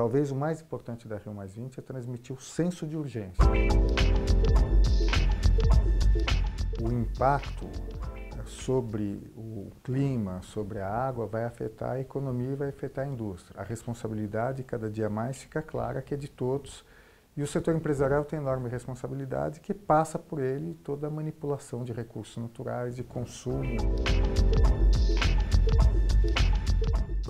Talvez o mais importante da Rio Mais 20 é transmitir o senso de urgência. O impacto eh, sobre o clima, sobre a água, vai afetar a economia e vai afetar a indústria. A responsabilidade, cada dia mais, fica clara que é de todos. E o setor empresarial tem enorme responsabilidade que passa por ele toda a manipulação de recursos naturais, de consumo.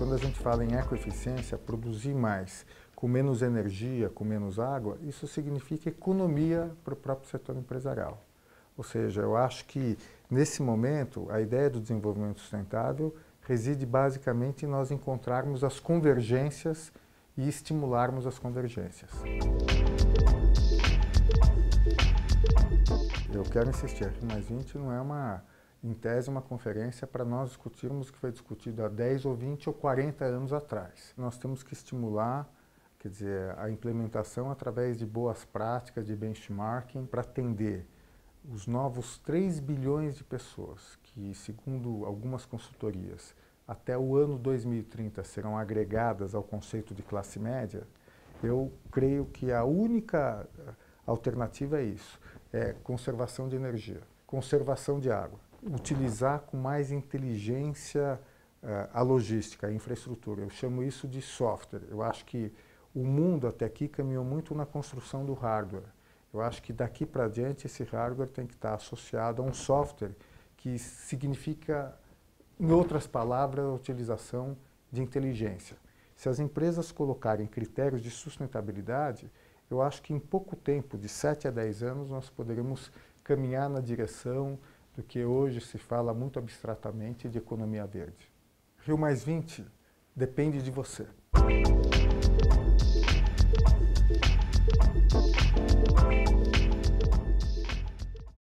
Quando a gente fala em ecoeficiência, produzir mais com menos energia, com menos água, isso significa economia para o próprio setor empresarial. Ou seja, eu acho que nesse momento a ideia do desenvolvimento sustentável reside basicamente em nós encontrarmos as convergências e estimularmos as convergências. Eu quero insistir, a mais 20 não é uma em tese, uma conferência para nós discutirmos o que foi discutido há 10 ou 20 ou 40 anos atrás. Nós temos que estimular quer dizer, a implementação através de boas práticas de benchmarking para atender os novos 3 bilhões de pessoas que, segundo algumas consultorias, até o ano 2030 serão agregadas ao conceito de classe média, eu creio que a única alternativa é isso, é conservação de energia, conservação de água utilizar com mais inteligência uh, a logística, a infraestrutura. Eu chamo isso de software. Eu acho que o mundo até aqui caminhou muito na construção do hardware. Eu acho que daqui para diante esse hardware tem que estar associado a um software que significa, em outras palavras, a utilização de inteligência. Se as empresas colocarem critérios de sustentabilidade, eu acho que em pouco tempo, de 7 a 10 anos, nós poderemos caminhar na direção do que hoje se fala muito abstratamente de economia verde. Rio Mais 20 depende de você.